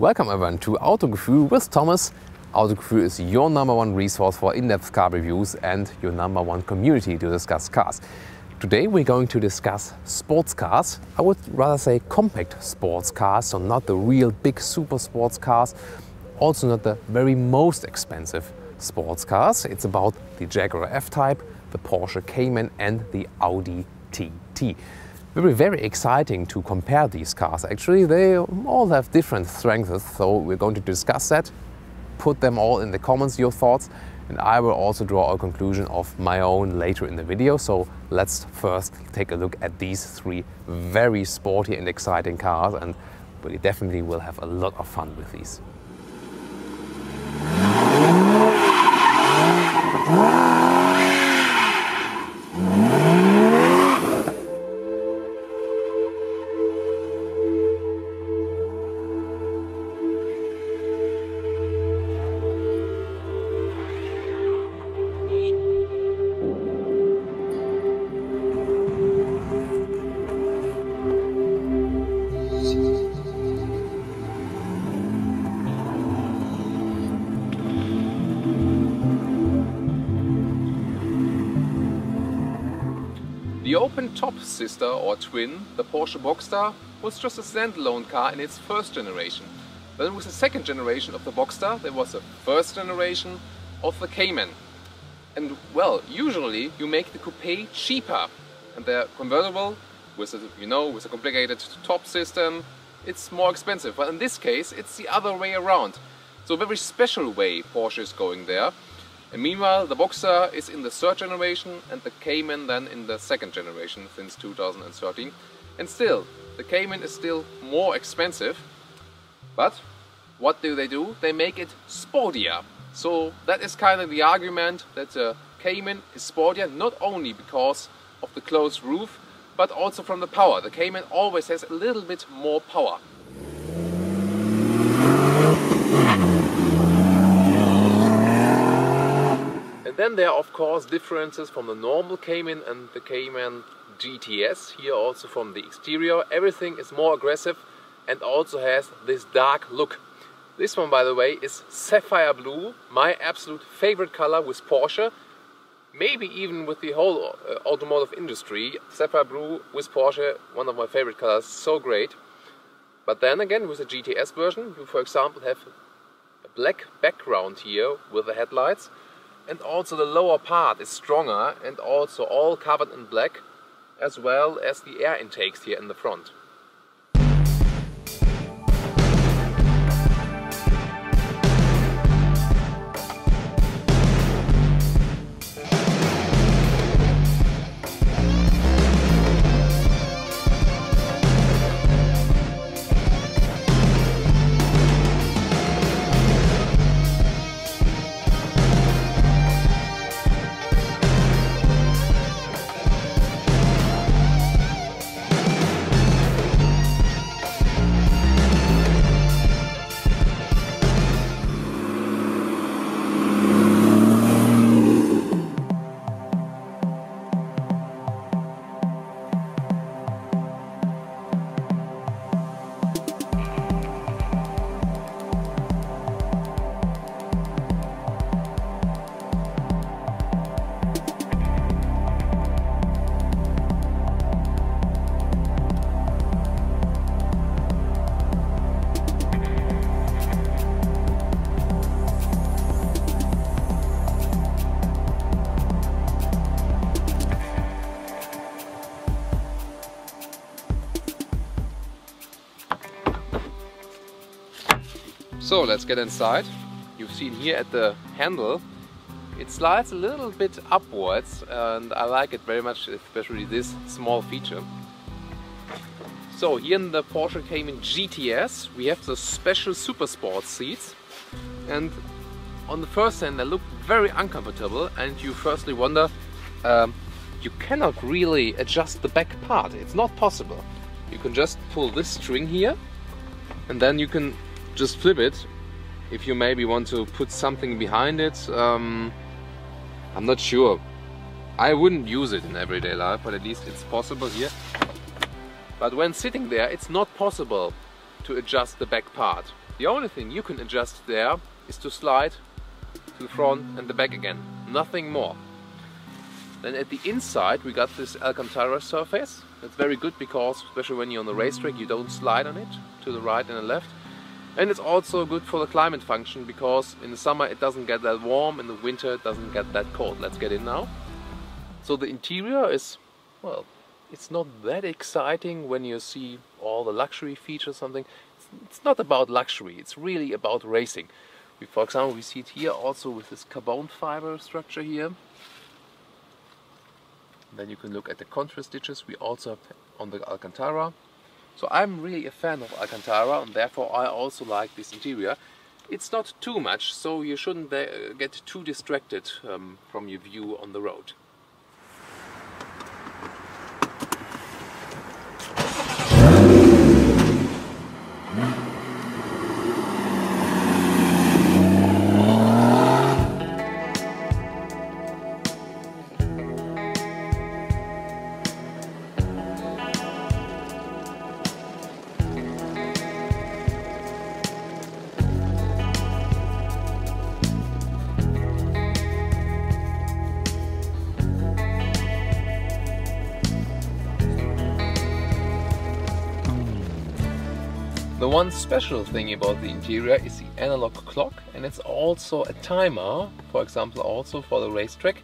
Welcome everyone to Autogefühl with Thomas. Autogefühl is your number one resource for in-depth car reviews and your number one community to discuss cars. Today we're going to discuss sports cars. I would rather say compact sports cars, so not the real big super sports cars, also not the very most expensive sports cars. It's about the Jaguar F-Type, the Porsche Cayman and the Audi TT very, very exciting to compare these cars. Actually, they all have different strengths, so we're going to discuss that, put them all in the comments, your thoughts, and I will also draw a conclusion of my own later in the video. So let's first take a look at these three very sporty and exciting cars, and we definitely will have a lot of fun with these. Open top sister or twin, the Porsche Boxster, was just a standalone car in its first generation. Then with the second generation of the Boxster, there was a first generation of the Cayman. And well, usually you make the coupe cheaper and they're convertible with a, you know, with a complicated top system, it's more expensive. But in this case, it's the other way around. So a very special way Porsche is going there. And meanwhile, the Boxster is in the third generation and the Cayman then in the second generation since 2013. And still, the Cayman is still more expensive. But what do they do? They make it sportier. So that is kind of the argument that uh, the Cayman is sportier not only because of the closed roof, but also from the power. The Cayman always has a little bit more power. And then there are of course differences from the normal Cayman and the Cayman GTS. Here also from the exterior everything is more aggressive and also has this dark look. This one by the way is sapphire blue, my absolute favorite color with Porsche. Maybe even with the whole uh, automotive industry. Sapphire blue with Porsche, one of my favorite colors, so great. But then again with the GTS version you for example have a black background here with the headlights and also the lower part is stronger and also all covered in black as well as the air intakes here in the front. So let's get inside. You've seen here at the handle, it slides a little bit upwards and I like it very much, especially this small feature. So here in the Porsche Cayman GTS we have the special Super Sport seats and on the first hand they look very uncomfortable and you firstly wonder um, you cannot really adjust the back part, it's not possible. You can just pull this string here and then you can just flip it if you maybe want to put something behind it. Um, I'm not sure. I wouldn't use it in everyday life, but at least it's possible here. But when sitting there, it's not possible to adjust the back part. The only thing you can adjust there is to slide to the front and the back again. Nothing more. Then at the inside we got this Alcantara surface. That's very good because especially when you're on the racetrack you don't slide on it to the right and the left. And it's also good for the climate function because in the summer it doesn't get that warm, in the winter it doesn't get that cold. Let's get in now. So the interior is, well, it's not that exciting when you see all the luxury features something. It's, not about luxury, it's really about racing. We, for example, we see it here also with this carbon fiber structure here. Then you can look at the contrast stitches we also have on the Alcantara. So I'm really a fan of Alcantara and therefore I also like this interior. It's not too much, so you shouldn't get too distracted um, from your view on the road. The one special thing about the interior is the analog clock and it's also a timer, for example also for the racetrack.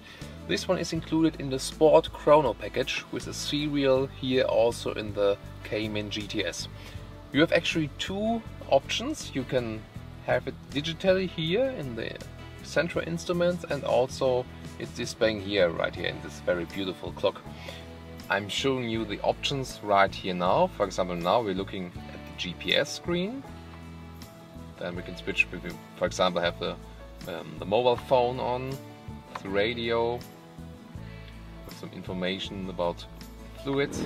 This one is included in the Sport Chrono package with a serial here also in the Cayman GTS. You have actually two options. You can have it digitally here in the central instruments and also it's displaying here right here in this very beautiful clock. I'm showing you the options right here now. For example now we're looking GPS screen. Then we can switch, for example, have the, um, the mobile phone on, the radio, with some information about fluids.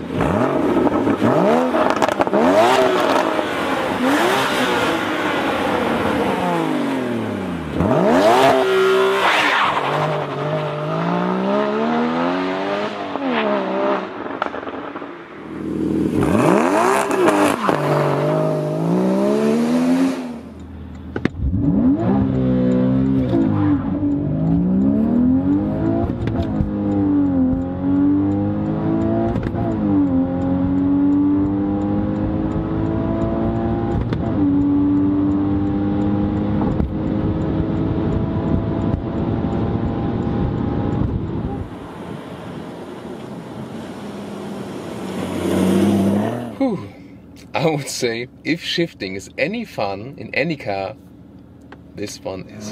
I would say if shifting is any fun in any car, this one is.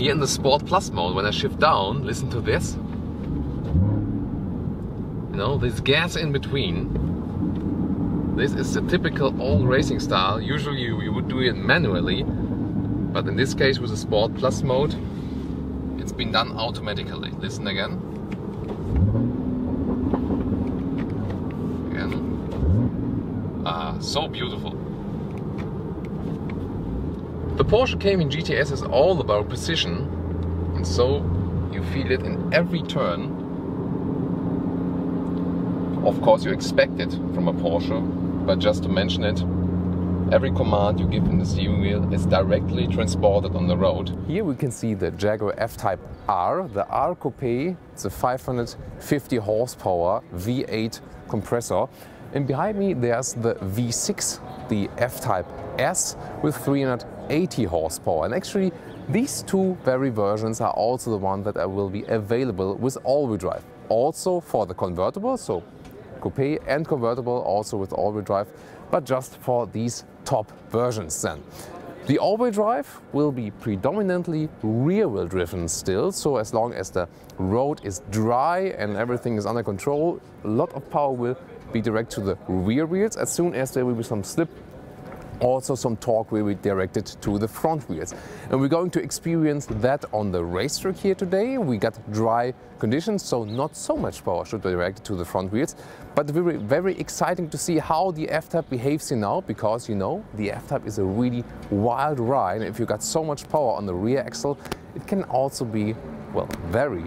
Here in the Sport Plus mode, when I shift down, listen to this. You know, this gas in between. This is the typical old racing style. Usually you, you would do it manually, but in this case with the Sport Plus mode, it's been done automatically. Listen again. So beautiful. The Porsche Cayman GTS is all about precision and so you feel it in every turn. Of course you expect it from a Porsche, but just to mention it, every command you give in the steering wheel is directly transported on the road. Here we can see the Jaguar F-Type R, the R Coupe, it's a 550 horsepower V8 compressor and behind me there's the V6, the F-Type S with 380 horsepower. And actually these two very versions are also the one that will be available with all-wheel drive. Also for the convertible, so coupe and convertible also with all-wheel drive, but just for these top versions then. The all-wheel drive will be predominantly rear-wheel driven still, so as long as the road is dry and everything is under control, a lot of power will be direct to the rear wheels. As soon as there will be some slip, also some torque will be directed to the front wheels. And we're going to experience that on the racetrack here today. We got dry conditions, so not so much power should be directed to the front wheels. But very, very exciting to see how the F-Type behaves here now, because you know, the F-Type is a really wild ride. And if you got so much power on the rear axle, it can also be, well, very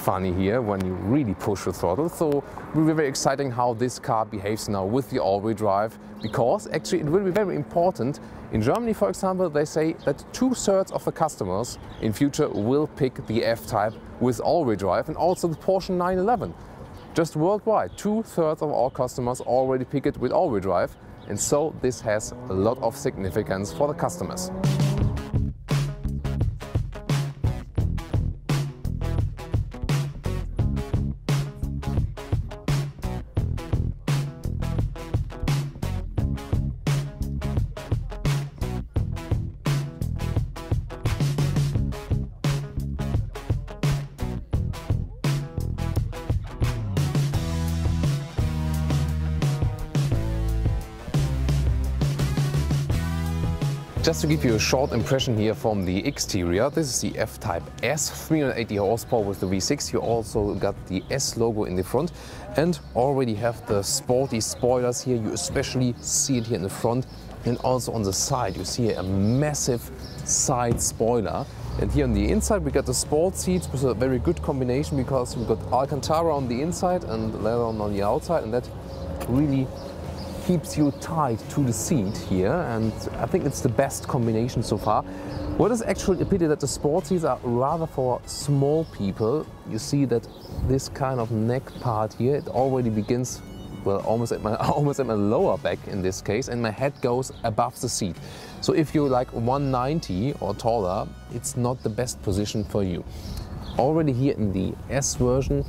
funny here when you really push the throttle. So will be very exciting how this car behaves now with the all-wheel drive because actually it will be very important. In Germany, for example, they say that two-thirds of the customers in future will pick the F-Type with all-wheel drive and also the Porsche 911. Just worldwide, two-thirds of all customers already pick it with all-wheel drive and so this has a lot of significance for the customers. Just to give you a short impression here from the exterior, this is the F-Type S, 380 horsepower with the V6. You also got the S logo in the front and already have the sporty spoilers here. You especially see it here in the front and also on the side. You see a massive side spoiler. And here on the inside we got the sport seats with a very good combination because we've got Alcantara on the inside and leather on the outside and that really keeps you tied to the seat here and I think it's the best combination so far. What is actually a pity that the sport seats are rather for small people. You see that this kind of neck part here, it already begins well, almost at my almost at my lower back in this case, and my head goes above the seat. So if you're like 190 or taller, it's not the best position for you. Already here in the S version,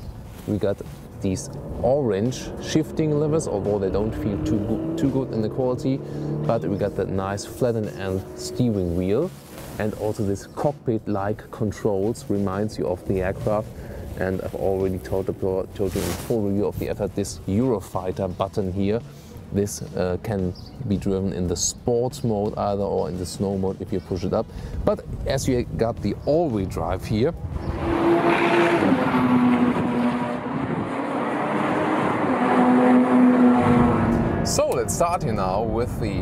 we got these orange shifting levers, although they don't feel too good, too good in the quality. But we got that nice flattened end steering wheel and also this cockpit-like controls reminds you of the aircraft. And I've already told, told you in full review of the effort this Eurofighter button here. This uh, can be driven in the sports mode either or in the snow mode if you push it up. But as you got the all-wheel drive here, So let's start here now with the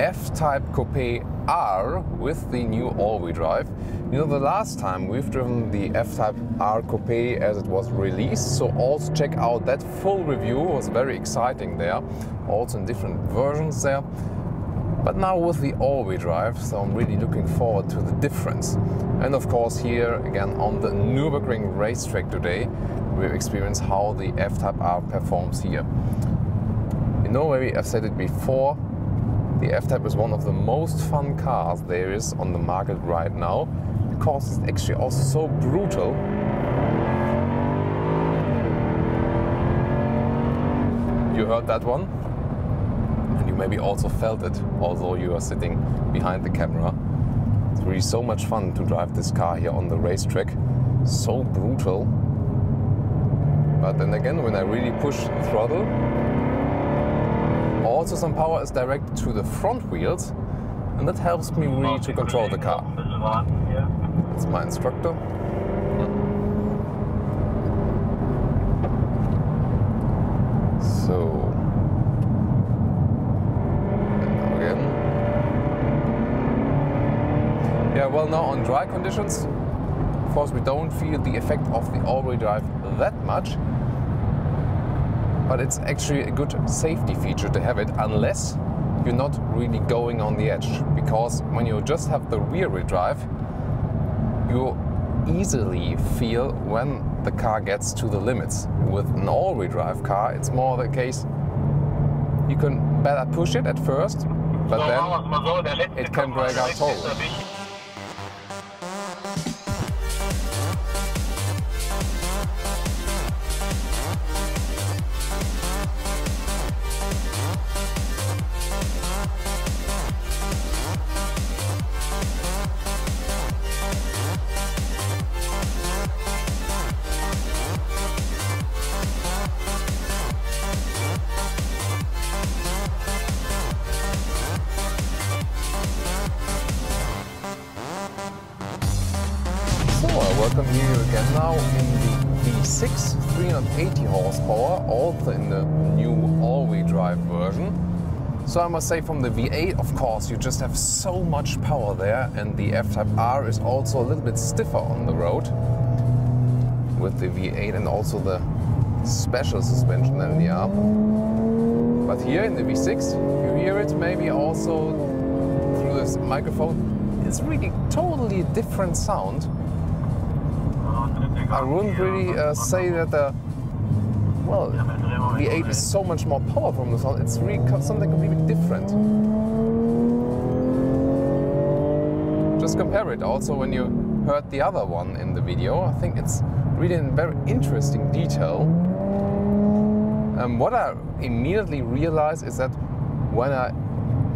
F-Type Coupe R with the new all-wheel drive. You know, the last time we've driven the F-Type R Coupe as it was released, so also check out that full review, it was very exciting there, also in different versions there. But now with the all-wheel drive, so I'm really looking forward to the difference. And of course here, again, on the Nürburgring racetrack today, we'll experience how the F-Type R performs here. You know, maybe I've said it before, the F-Type is one of the most fun cars there is on the market right now because it's actually also so brutal. You heard that one? And you maybe also felt it, although you are sitting behind the camera. It's really so much fun to drive this car here on the racetrack. So brutal. But then again, when I really push the throttle, also some power is directed to the front wheels and that helps me really to control the car. It's my instructor. So, again. Yeah, well now on dry conditions, of course we don't feel the effect of the all-wheel drive that much, but it's actually a good safety feature to have it unless you're not really going on the edge. Because when you just have the rear wheel drive you easily feel when the car gets to the limits. With an all-wheel drive car it's more the case you can better push it at first but then it can break out totally welcome you again now in the V6 380 horsepower, also in the new all-wheel drive version. So I must say from the V8, of course, you just have so much power there and the F-Type R is also a little bit stiffer on the road with the V8 and also the special suspension in the arm. But here in the V6, you hear it maybe also through this microphone. It's really totally different sound. I wouldn't really uh, say that the well V8 is so much more powerful from the sound. It's really something completely different. Just compare it also when you heard the other one in the video. I think it's really in very interesting detail. Um, what I immediately realized is that when I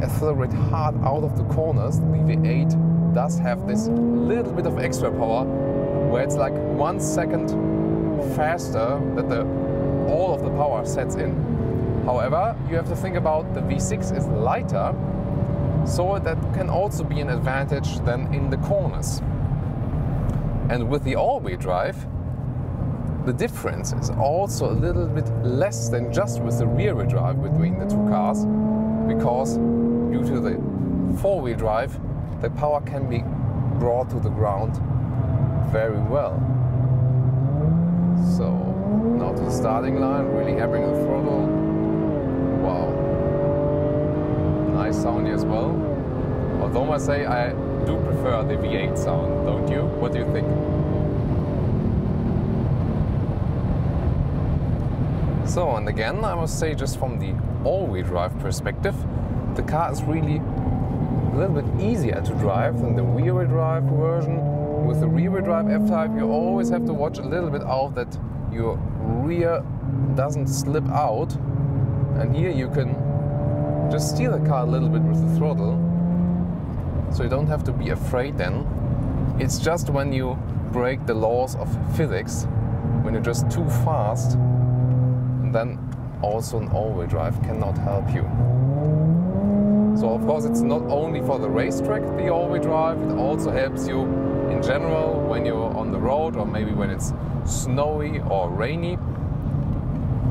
accelerate hard out of the corners, the V8 does have this little bit of extra power where it's like one second faster that the all of the power sets in. However, you have to think about the V6 is lighter, so that can also be an advantage than in the corners. And with the all-wheel drive, the difference is also a little bit less than just with the rear-wheel drive between the two cars, because due to the four-wheel drive, the power can be brought to the ground very well. So now to the starting line, really hammering the throttle. Wow. Nice sound as well. Although I say I do prefer the V8 sound, don't you? What do you think? So, and again, I must say just from the all-wheel drive perspective, the car is really a little bit easier to drive than the rear-wheel drive version with the rear-wheel drive F-Type, you always have to watch a little bit out that your rear doesn't slip out. And here you can just steer the car a little bit with the throttle. So you don't have to be afraid then. It's just when you break the laws of physics, when you're just too fast, then also an all-wheel drive cannot help you. So of course it's not only for the racetrack, the all-wheel drive, it also helps you in general when you're on the road or maybe when it's snowy or rainy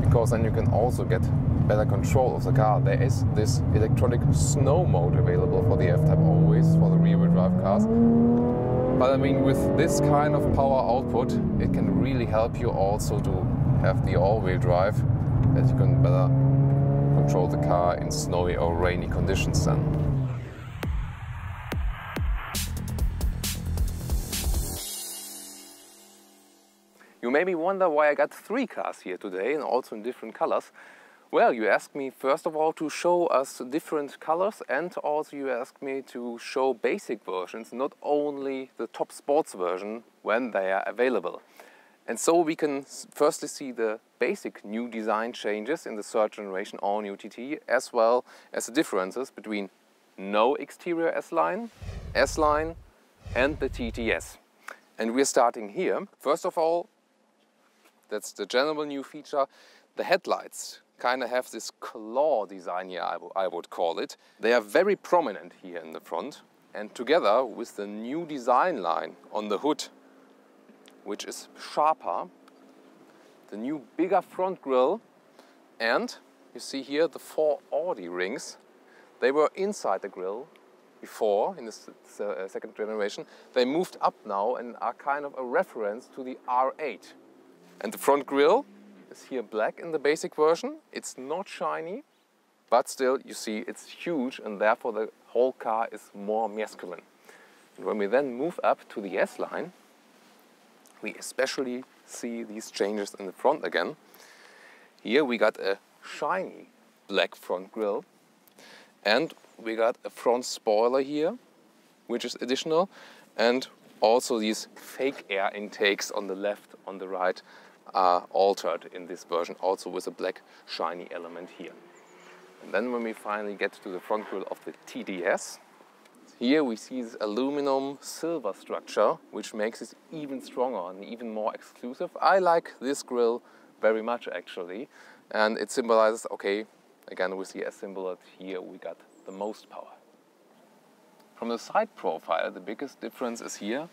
because then you can also get better control of the car. There is this electronic snow mode available for the F-Type always for the rear-wheel drive cars. But I mean with this kind of power output it can really help you also to have the all-wheel drive that you can better control the car in snowy or rainy conditions then. You maybe wonder why I got three cars here today and also in different colors. Well, you asked me first of all to show us different colors and also you asked me to show basic versions, not only the top sports version when they are available. And so we can firstly see the basic new design changes in the third generation all new TT as well as the differences between no exterior S-Line, S-Line and the TTS. And we're starting here. First of all, that's the general new feature. The headlights kind of have this claw design here, I, would call it. They are very prominent here in the front. And together with the new design line on the hood, which is sharper, the new bigger front grille, and you see here the four Audi rings. They were inside the grille before in the uh, second generation. They moved up now and are kind of a reference to the R8. And the front grille is here black in the basic version. It's not shiny, but still you see it's huge and therefore the whole car is more masculine. And when we then move up to the S-Line, we especially see these changes in the front again. Here we got a shiny black front grille and we got a front spoiler here, which is additional, and also these fake air intakes on the left, on the right, are altered in this version, also with a black shiny element here. And then when we finally get to the front grille of the TTS, here we see this aluminum silver structure, which makes it even stronger and even more exclusive. I like this grille very much actually, and it symbolizes, okay, again with the S symbol that here we got the most power. From the side profile, the biggest difference is here,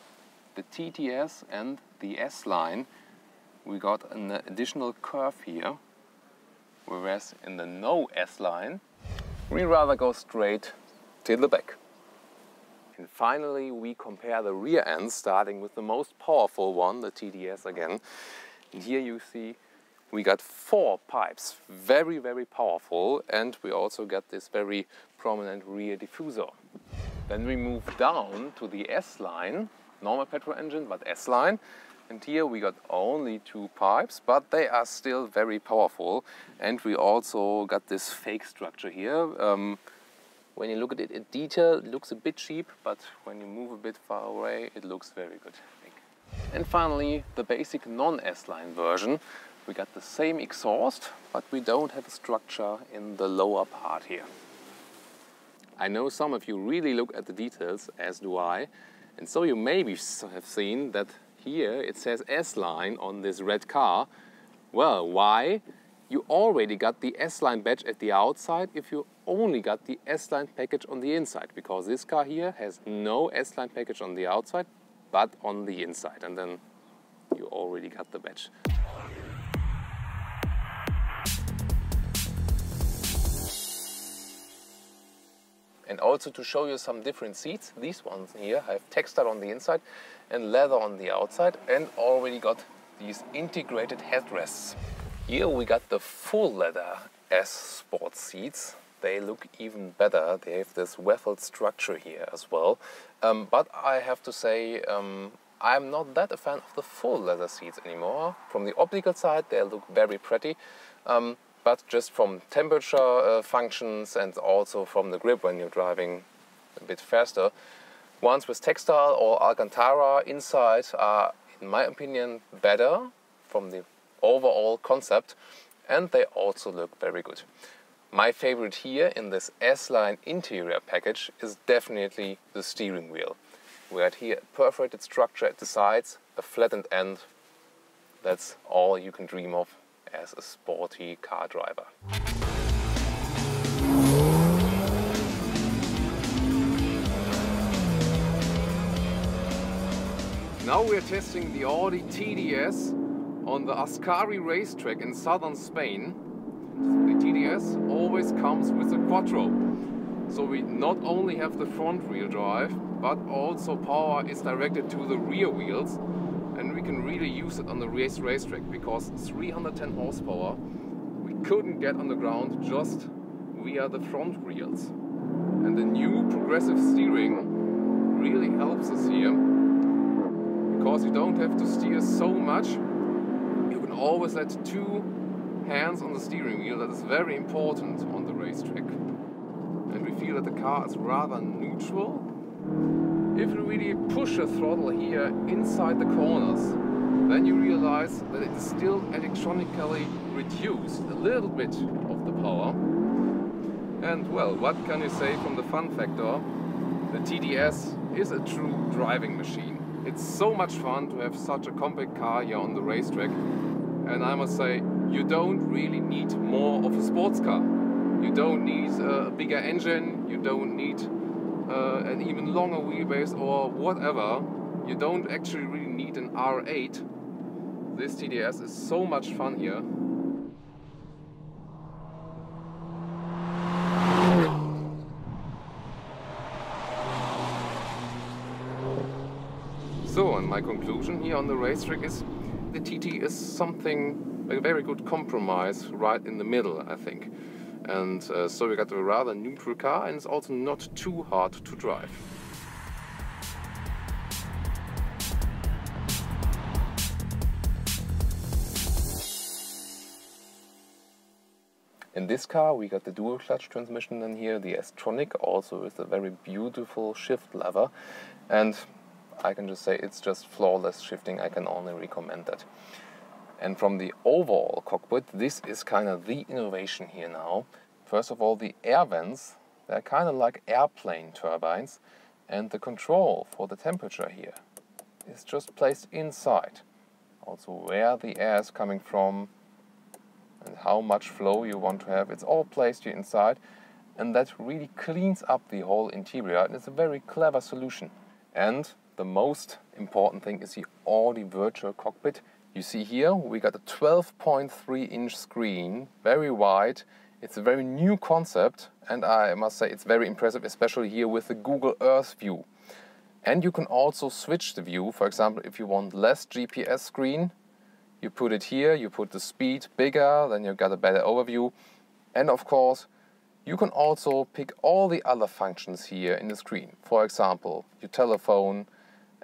the TTS and the S-Line we got an additional curve here, whereas in the no S line, we rather go straight till the back. And finally, we compare the rear ends, starting with the most powerful one, the TTS again. And here you see we got four pipes, very, very powerful, and we also got this very prominent rear diffuser. Then we move down to the S-line, normal petrol engine, but S-line. And here we got only two pipes, but they are still very powerful. And we also got this fake structure here. Um, when you look at it in detail, it looks a bit cheap, but when you move a bit far away, it looks very good. And finally, the basic non-S-line version. We got the same exhaust, but we don't have a structure in the lower part here. I know some of you really look at the details, as do I, and so you maybe have seen that here it says S-Line on this red car. Well, why? You already got the S-Line badge at the outside if you only got the S-Line package on the inside, because this car here has no S-Line package on the outside, but on the inside, and then you already got the badge. And also to show you some different seats, these ones here have textile on the inside and leather on the outside and already got these integrated headrests. Here we got the full leather S Sport seats. They look even better. They have this waffled structure here as well. Um, but I have to say, um, I'm not that a fan of the full leather seats anymore. From the optical side, they look very pretty. Um, but just from temperature uh, functions and also from the grip when you're driving a bit faster. Ones with textile or Alcantara inside are, in my opinion, better from the overall concept and they also look very good. My favorite here in this S-Line interior package is definitely the steering wheel. We had here a perforated structure at the sides, a flattened end. That's all you can dream of as a sporty car driver. Now we're testing the Audi TTS on the Ascari racetrack in southern Spain. The TTS always comes with a quattro. So we not only have the front wheel drive, but also power is directed to the rear wheels and we can really use it on the race racetrack because 310 horsepower we couldn't get on the ground just via the front wheels. And the new progressive steering really helps us here because you don't have to steer so much. You can always let two hands on the steering wheel. That is very important on the racetrack. And we feel that the car is rather neutral if you really push the throttle here inside the corners, then you realize that it is still electronically reduced a little bit of the power. And well, what can you say from the fun factor? The TTS is a true driving machine. It's so much fun to have such a compact car here on the racetrack. And I must say, you don't really need more of a sports car. You don't need a bigger engine, you don't need uh, an even longer wheelbase or whatever, you don't actually really need an R8. This TTS is so much fun here. So, and my conclusion here on the racetrack is the TT is something, a very good compromise right in the middle, I think. And uh, so we got a rather neutral car and it's also not too hard to drive. In this car we got the dual clutch transmission in here, the S-Tronic also with a very beautiful shift lever and I can just say it's just flawless shifting, I can only recommend that. And from the overall cockpit, this is kind of the innovation here now. First of all, the air vents, they're kind of like airplane turbines, and the control for the temperature here is just placed inside. Also where the air is coming from and how much flow you want to have, it's all placed here inside and that really cleans up the whole interior and it's a very clever solution. And the most important thing is the Audi virtual cockpit you see here we got a 12.3 inch screen, very wide. It's a very new concept and I must say it's very impressive, especially here with the Google Earth view. And you can also switch the view. For example, if you want less GPS screen, you put it here, you put the speed bigger, then you got a better overview. And of course, you can also pick all the other functions here in the screen. For example, your telephone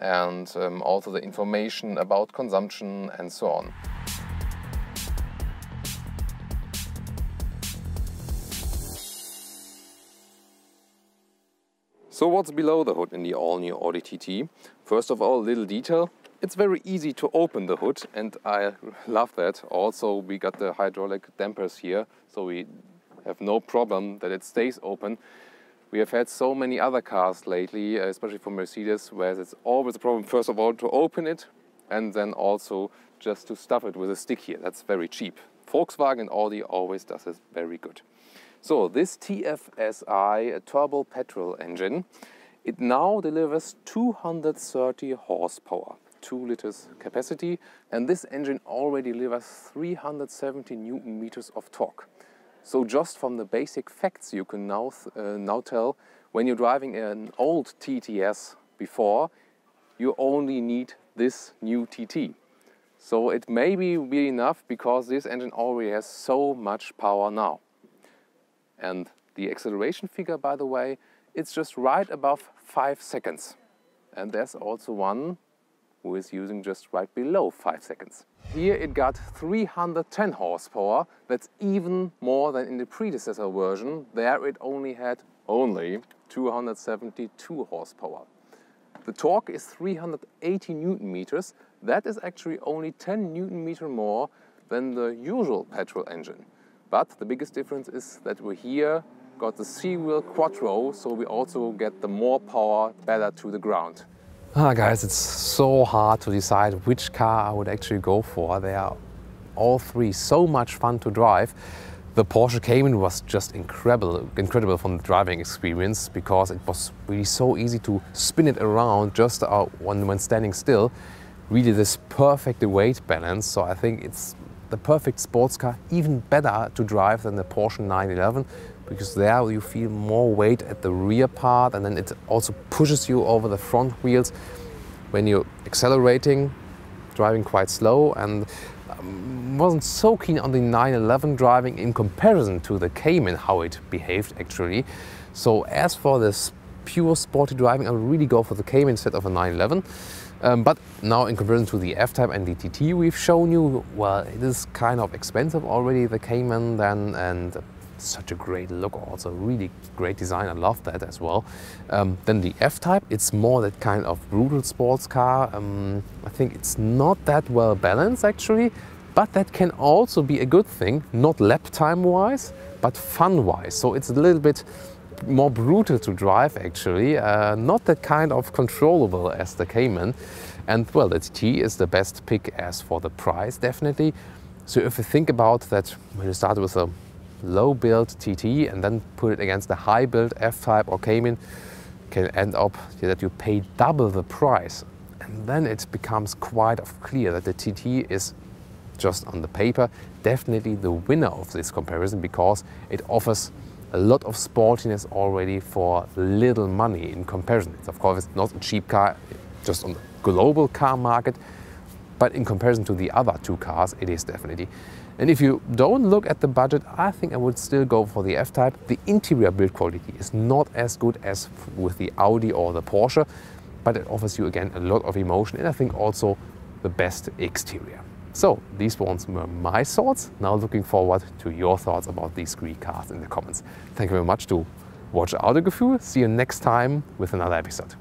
and um, also the information about consumption and so on. So what's below the hood in the all-new Audi TT? First of all, a little detail. It's very easy to open the hood and I love that. Also, we got the hydraulic dampers here, so we have no problem that it stays open. We have had so many other cars lately, uh, especially from Mercedes, where it's always a problem, first of all, to open it and then also just to stuff it with a stick here. That's very cheap. Volkswagen and Audi always does this very good. So this TFSI, a turbo petrol engine, it now delivers 230 horsepower, 2 liters capacity, and this engine already delivers 370 newton meters of torque. So just from the basic facts you can now, uh, now tell, when you're driving an old TTS before, you only need this new TT. So it may be enough because this engine already has so much power now. And the acceleration figure, by the way, it's just right above five seconds. And there's also one who is using just right below five seconds. Here it got 310 horsepower. That's even more than in the predecessor version. There it only had only 272 horsepower. The torque is 380 newton meters. That is actually only 10 newton meter more than the usual petrol engine. But the biggest difference is that we here got the C-wheel quattro, so we also get the more power better to the ground. Ah, guys, it's so hard to decide which car I would actually go for. They are all three so much fun to drive. The Porsche Cayman was just incredible, incredible from the driving experience because it was really so easy to spin it around just uh, when, when standing still. Really this perfect weight balance. So I think it's the perfect sports car, even better to drive than the Porsche 911 because there you feel more weight at the rear part and then it also pushes you over the front wheels when you're accelerating, driving quite slow and um, wasn't so keen on the 911 driving in comparison to the Cayman, how it behaved actually. So as for this pure sporty driving, I would really go for the Cayman instead of a 911. Um, but now in comparison to the F-Type and the TT we've shown you, well, it is kind of expensive already, the Cayman then, and such a great look, also really great design, I love that as well. Um, then the F-Type, it's more that kind of brutal sports car. Um, I think it's not that well balanced actually, but that can also be a good thing, not lap time wise, but fun wise. So it's a little bit more brutal to drive actually, uh, not that kind of controllable as the Cayman. And well, the t is the best pick as for the price, definitely. So if you think about that, when you start with a low build TT and then put it against the high build F-Type or Cayman, can end up that you pay double the price. And then it becomes quite clear that the TT is just on the paper definitely the winner of this comparison because it offers a lot of sportiness already for little money in comparison. It's of course not a cheap car just on the global car market, but in comparison to the other two cars, it is definitely. And if you don't look at the budget, I think I would still go for the F-Type. The interior build quality is not as good as with the Audi or the Porsche, but it offers you again a lot of emotion and I think also the best exterior. So these ones were my thoughts. Now looking forward to your thoughts about these three cars in the comments. Thank you very much to watch Autogefühl. See you next time with another episode.